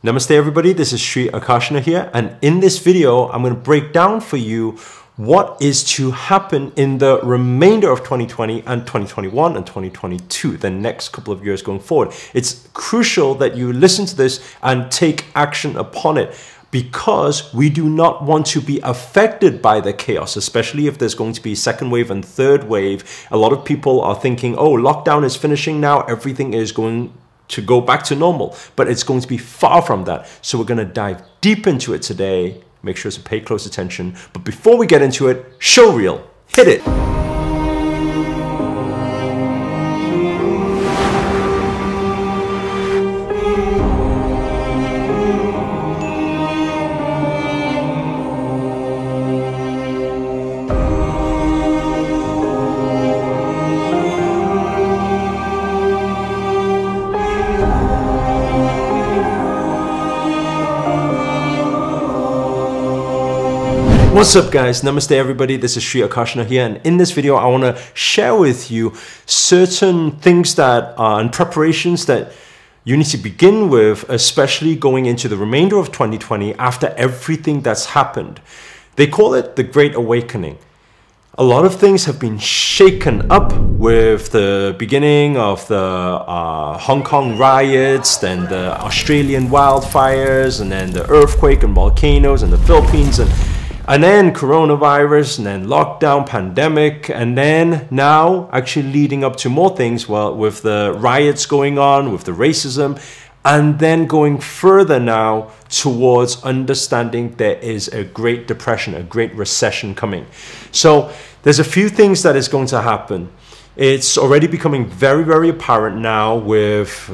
Namaste everybody, this is Sri Akarshana here and in this video I'm going to break down for you what is to happen in the remainder of 2020 and 2021 and 2022, the next couple of years going forward. It's crucial that you listen to this and take action upon it because we do not want to be affected by the chaos, especially if there's going to be second wave and third wave. A lot of people are thinking, oh, lockdown is finishing now, everything is going to go back to normal, but it's going to be far from that. So we're going to dive deep into it today. Make sure to pay close attention. But before we get into it, show reel, hit it. What's up guys? Namaste everybody. This is Sri Akarshana here and in this video I want to share with you certain things that are in preparations that you need to begin with, especially going into the remainder of 2020 after everything that's happened. They call it the Great Awakening. A lot of things have been shaken up with the beginning of the uh, Hong Kong riots, then the Australian wildfires, and then the earthquake and volcanoes in the Philippines and and then coronavirus, and then lockdown, pandemic, and then now actually leading up to more things. Well, with the riots going on, with the racism, and then going further now towards understanding there is a great depression, a great recession coming. So there's a few things that is going to happen. It's already becoming very, very apparent now with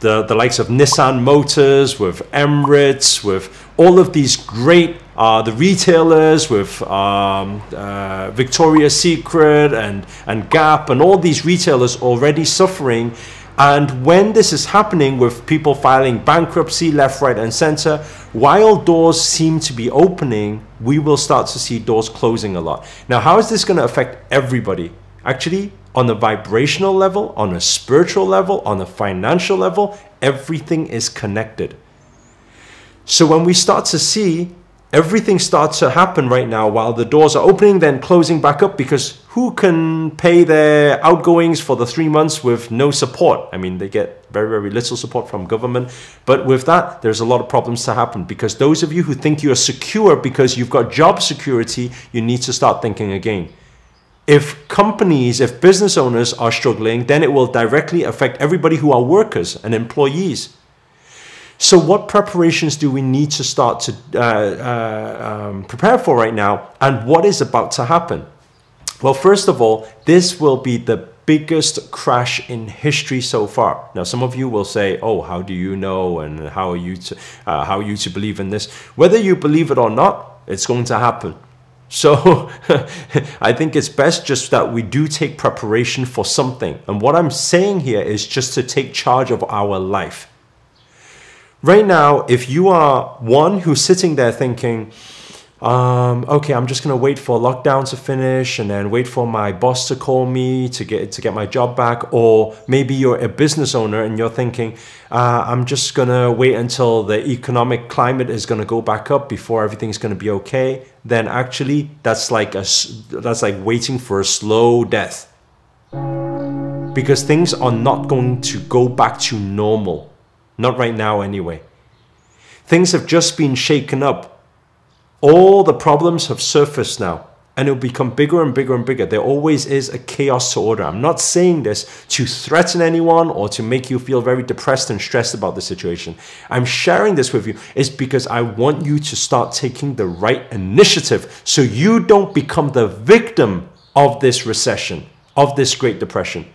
the, the likes of Nissan Motors, with Emirates, with all of these great uh, the retailers with um, uh, Victoria's Secret and, and Gap and all these retailers already suffering. And when this is happening with people filing bankruptcy left, right, and center, while doors seem to be opening, we will start to see doors closing a lot. Now, how is this going to affect everybody? Actually, on a vibrational level, on a spiritual level, on a financial level, everything is connected. So when we start to see everything starts to happen right now while the doors are opening, then closing back up because who can pay their outgoings for the three months with no support? I mean, they get very, very little support from government. But with that, there's a lot of problems to happen because those of you who think you are secure because you've got job security, you need to start thinking again. If companies, if business owners are struggling, then it will directly affect everybody who are workers and employees. So, what preparations do we need to start to uh, uh, um, prepare for right now, and what is about to happen? Well, first of all, this will be the biggest crash in history so far. Now, some of you will say, "Oh, how do you know? And how are you to uh, how are you to believe in this?" Whether you believe it or not, it's going to happen. So I think it's best just that we do take preparation for something. And what I'm saying here is just to take charge of our life. Right now, if you are one who's sitting there thinking, um, okay, I'm just gonna wait for lockdown to finish and then wait for my boss to call me to get to get my job back, or maybe you're a business owner and you're thinking, uh, I'm just gonna wait until the economic climate is gonna go back up before everything's gonna be okay. Then actually, that's like a that's like waiting for a slow death because things are not going to go back to normal not right now, anyway. Things have just been shaken up. All the problems have surfaced now and it'll become bigger and bigger and bigger. There always is a chaos to order. I'm not saying this to threaten anyone or to make you feel very depressed and stressed about the situation. I'm sharing this with you is because I want you to start taking the right initiative so you don't become the victim of this recession, of this Great Depression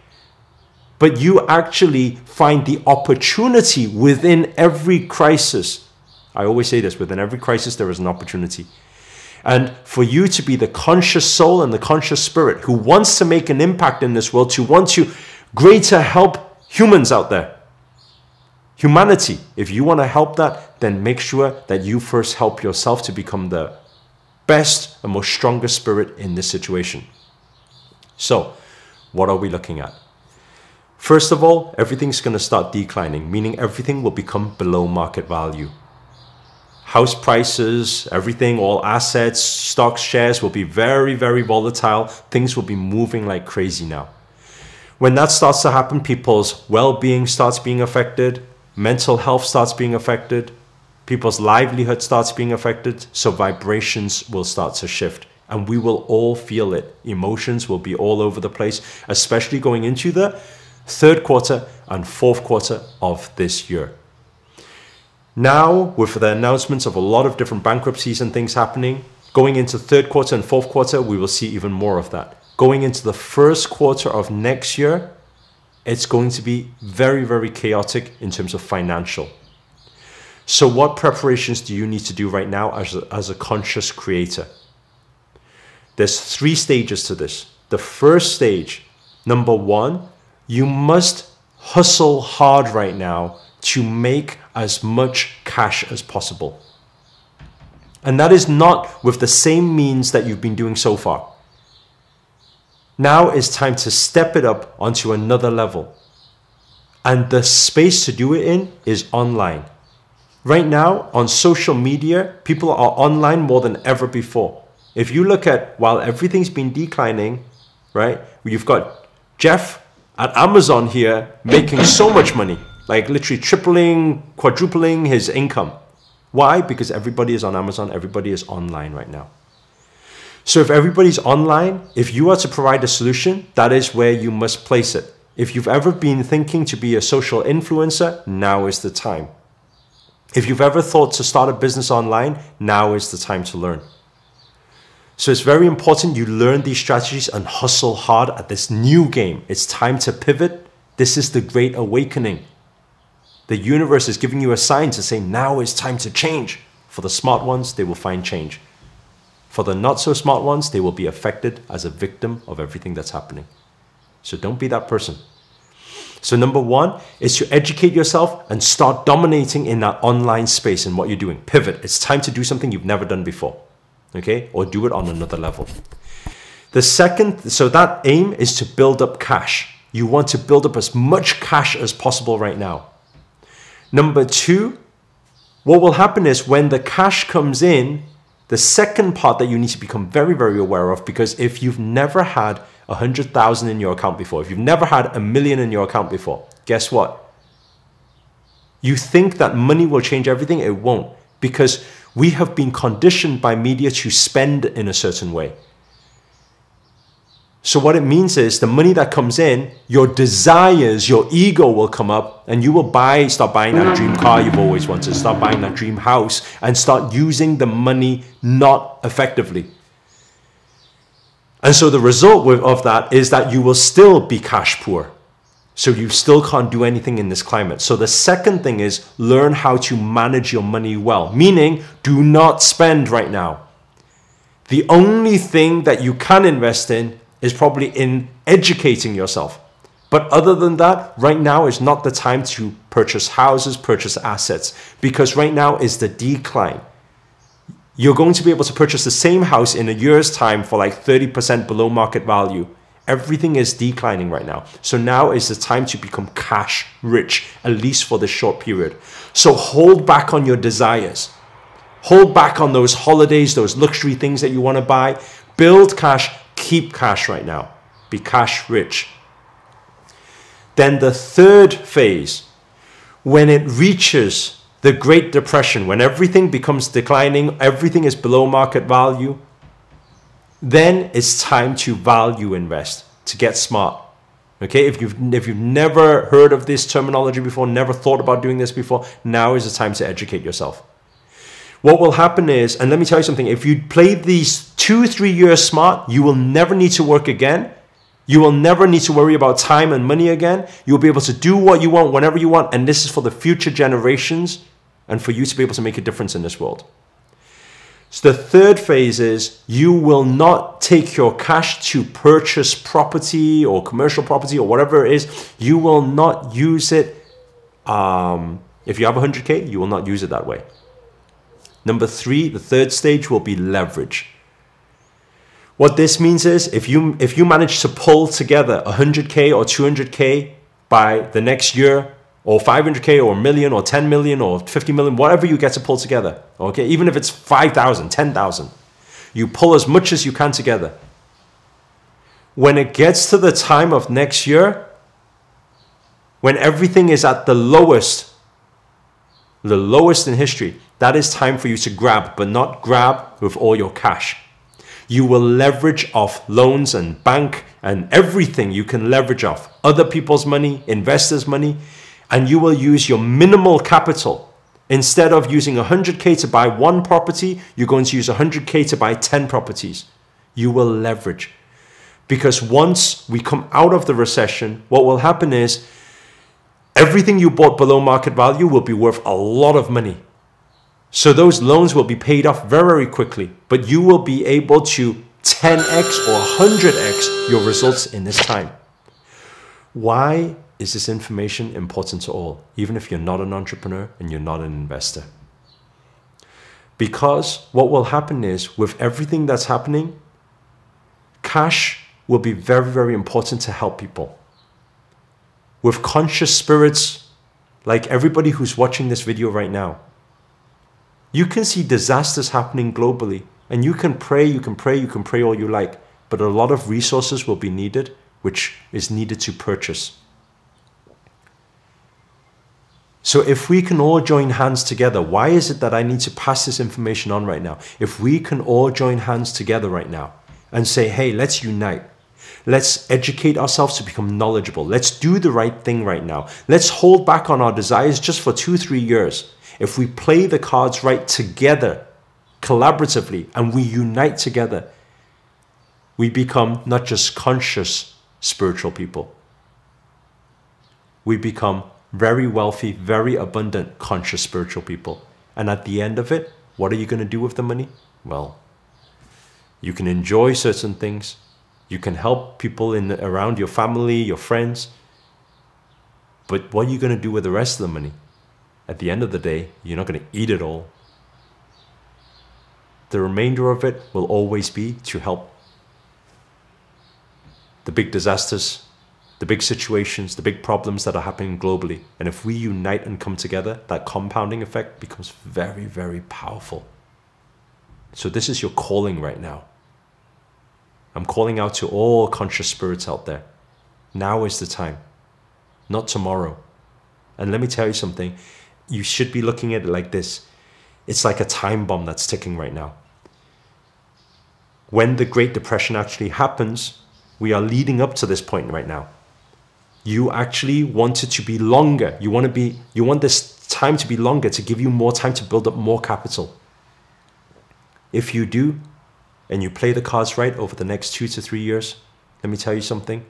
but you actually find the opportunity within every crisis. I always say this within every crisis, there is an opportunity. And for you to be the conscious soul and the conscious spirit who wants to make an impact in this world, to want to greater help humans out there, humanity, if you want to help that, then make sure that you first help yourself to become the best and most strongest spirit in this situation. So, what are we looking at? First of all, everything's going to start declining, meaning everything will become below market value. House prices, everything, all assets, stocks, shares will be very, very volatile. Things will be moving like crazy now. When that starts to happen, people's well being starts being affected, mental health starts being affected, people's livelihood starts being affected, so vibrations will start to shift and we will all feel it. Emotions will be all over the place, especially going into the third quarter and fourth quarter of this year. Now, with the announcements of a lot of different bankruptcies and things happening, going into third quarter and fourth quarter, we will see even more of that. Going into the first quarter of next year, it's going to be very, very chaotic in terms of financial. So, what preparations do you need to do right now as a, as a conscious creator? There's three stages to this. The first stage, number one, you must hustle hard right now to make as much cash as possible. And that is not with the same means that you've been doing so far. Now it's time to step it up onto another level. And the space to do it in is online. Right now, on social media, people are online more than ever before. If you look at while everything's been declining, right? You've got Jeff at Amazon here making so much money, like literally tripling, quadrupling his income. Why? Because everybody is on Amazon, everybody is online right now. So if everybody's online, if you are to provide a solution, that is where you must place it. If you've ever been thinking to be a social influencer, now is the time. If you've ever thought to start a business online, now is the time to learn. So it's very important you learn these strategies and hustle hard at this new game. It's time to pivot. This is the great awakening. The universe is giving you a sign to say now is time to change. For the smart ones, they will find change. For the not so smart ones, they will be affected as a victim of everything that's happening. So don't be that person. So, number one is to educate yourself and start dominating in that online space and what you're doing. Pivot. It's time to do something you've never done before. Okay? Or do it on another level. The second, so that aim is to build up cash. You want to build up as much cash as possible right now. Number two, what will happen is when the cash comes in, the second part that you need to become very, very aware of, because if you've never had a hundred thousand in your account before, if you've never had a million in your account before, guess what? You think that money will change everything, it won't, because we have been conditioned by media to spend in a certain way. So, what it means is the money that comes in, your desires, your ego will come up, and you will buy, start buying that dream car you've always wanted, start buying that dream house, and start using the money not effectively. And so the result of that is that you will still be cash poor. So you still can't do anything in this climate. So the second thing is learn how to manage your money well, meaning do not spend right now. The only thing that you can invest in is probably in educating yourself. But other than that, right now is not the time to purchase houses, purchase assets, because right now is the decline you're going to be able to purchase the same house in a year's time for like 30% below market value. Everything is declining right now. So now is the time to become cash rich, at least for this short period. So hold back on your desires. Hold back on those holidays, those luxury things that you want to buy. Build cash, keep cash right now. Be cash rich. Then the third phase, when it reaches the Great Depression, when everything becomes declining, everything is below market value, then it's time to value invest, to get smart. Okay, if you've if you've never heard of this terminology before, never thought about doing this before, now is the time to educate yourself. What will happen is, and let me tell you something, if you play these two, three years smart, you will never need to work again you will never need to worry about time and money again. You'll be able to do what you want whenever you want. And this is for the future generations and for you to be able to make a difference in this world. So the third phase is you will not take your cash to purchase property or commercial property or whatever it is. You will not use it. Um, if you have 100K, you will not use it that way. Number three, the third stage will be leverage. What this means is if you if you manage to pull together 100k or 200k by the next year or 500k or a million or 10 million or 50 million whatever you get to pull together okay? Even if it's 5000 10000 you pull as much as you can together. When it gets to the time of next year when everything is at the lowest the lowest in history that is time for you to grab but not grab with all your cash. You will leverage off loans and bank and everything you can leverage off. Other people's money investors money and you will use your minimal capital. Instead of using 100K to buy one property, you're going to use 100K to buy 10 properties. You will leverage. Because once we come out of the recession, what will happen is everything you bought below market value will be worth a lot of money. So those loans will be paid off very, quickly, but you will be able to 10x or 100x your results in this time. Why is this information important to all, even if you're not an entrepreneur and you're not an investor? Because what will happen is, with everything that's happening, cash will be very, very important to help people. With conscious spirits, like everybody who's watching this video right now, you can see disasters happening globally, and you can pray, you can pray, you can pray all you like, but a lot of resources will be needed, which is needed to purchase. So if we can all join hands together, why is it that I need to pass this information on right now? If we can all join hands together right now and say, hey, let's unite. Let's educate ourselves to become knowledgeable. Let's do the right thing right now. Let's hold back on our desires just for two, three years. If we play the cards right together, collaboratively, and we unite together, we become not just conscious spiritual people. We become very wealthy, very abundant, conscious spiritual people. And at the end of it, what are you going to do with the money? Well, you can enjoy certain things. You can help people in around your family, your friends. But what are you going to do with the rest of the money? At the end of the day, you're not going to eat it all. The remainder of it will always be to help the big disasters the big situations, the big problems that are happening globally. And if we unite and come together, that compounding effect becomes very, very powerful. So, this is your calling right now. I'm calling out to all conscious spirits out there. Now is the time, not tomorrow. And let me tell you something you should be looking at it like this it's like a time bomb that's ticking right now. When the Great Depression actually happens, we are leading up to this point right now you actually want it to be longer. You want to be you want this time to be longer to give you more time to build up more capital. If you do and you play the cards right over the next 2 to 3 years, let me tell you something.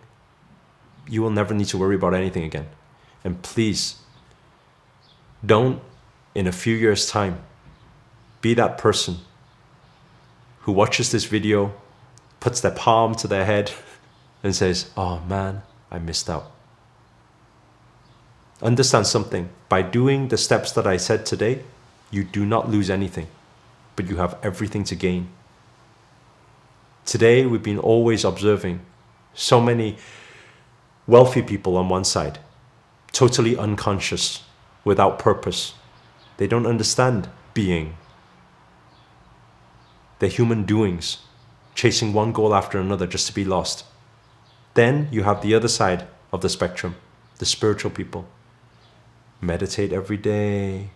You will never need to worry about anything again. And please don't in a few years time be that person who watches this video, puts their palm to their head and says, "Oh man, I missed out." Understand something. By doing the steps that I said today, you do not lose anything, but you have everything to gain. Today, we've been always observing so many wealthy people on one side, totally unconscious, without purpose. They don't understand being. They're human doings, chasing one goal after another just to be lost. Then you have the other side of the spectrum, the spiritual people meditate every day,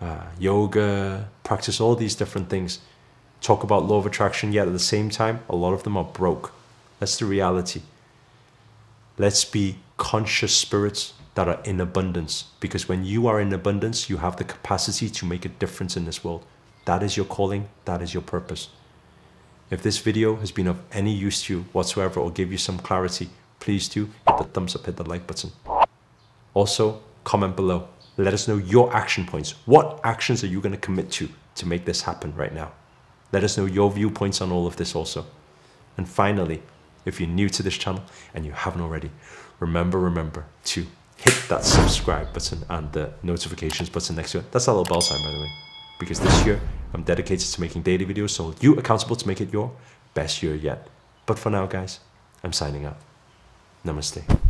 uh, yoga, practice all these different things, talk about law of attraction, yet at the same time, a lot of them are broke. That's the reality. Let's be conscious spirits that are in abundance because when you are in abundance, you have the capacity to make a difference in this world. That is your calling, that is your purpose. If this video has been of any use to you whatsoever or give you some clarity, please do hit the thumbs up, hit the like button. Also, comment below. Let us know your action points. What actions are you going to commit to to make this happen right now? Let us know your viewpoints on all of this also. And finally, if you're new to this channel and you haven't already, remember, remember to hit that subscribe button and the notifications button next to it. That's that little bell sign, by the way. Because this year, I'm dedicated to making daily videos, so you accountable to make it your best year yet. But for now, guys, I'm signing out. Namaste.